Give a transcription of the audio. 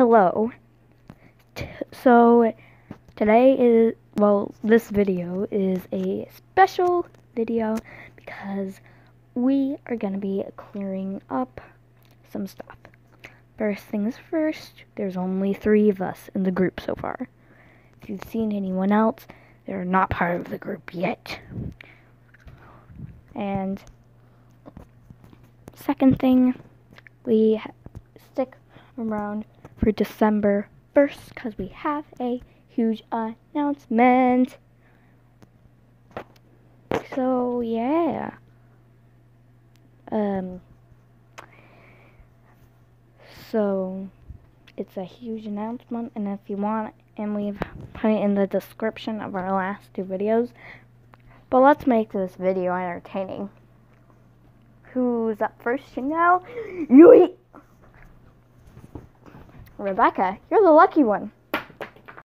hello. T- so today is well, this video is a special video because we are gonna be clearing up some stuff. First things first, there's only three of us in the group so far. If you've seen anyone else, they're not part of the group yet. And second thing, we stick around for December 1st because we have a huge announcement. So, yeah. Um, so, it's a huge announcement, and if you want, and we've put it in the description of our last two videos. But let's make this video entertaining. Who's up first, you know? You Rebecca, you're the lucky one.